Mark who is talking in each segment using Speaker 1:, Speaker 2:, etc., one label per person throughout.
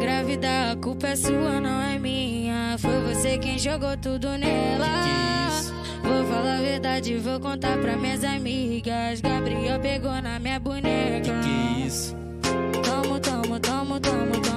Speaker 1: engravidar, a culpa é sua, não é minha. Foi você quem jogou tudo nela. Vou falar a verdade, vou contar pra minhas amigas. Gabriel pegou na minha boneca. Tomo, tomo, tomo, tomo, tomo, tomo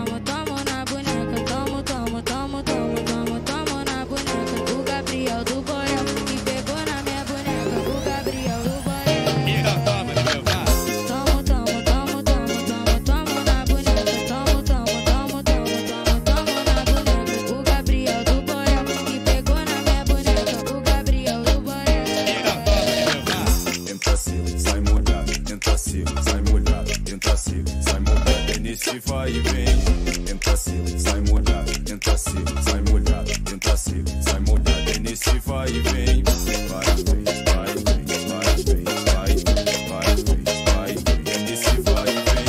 Speaker 2: seco, sai molhado, entra seco, sai molhado. É nesse vai e vem. Entra seco, sai molhado, entra seco, sai molhado, entra seco, sai molhado. É nesse vai e vem. Vai e vem, vai e vem, vai e vem, vai e vem, vai e vem, vai e vem. É nesse vai e vem.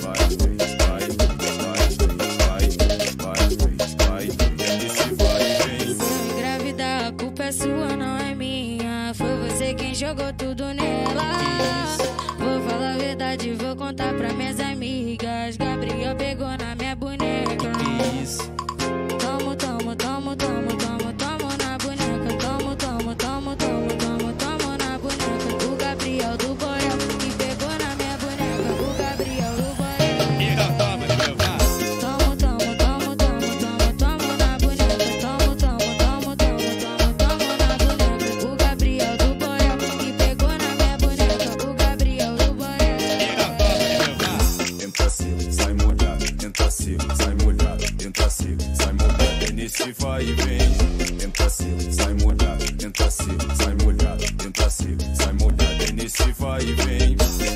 Speaker 2: Vai e vem, vai e vem, vai e vem, vai e vem, vai e vem, vai e vem. É nesse vai e vem.
Speaker 1: Se engravidar, a culpa é sua, não é minha. Foi você quem jogou tudo nela.
Speaker 2: Seco, sai molhado, entra seco, sai molhado. É nesse vai e vem. Entra seco, sai molhado, entra seco, sai molhado, entra seco, sai molhado. É nesse vai e vem.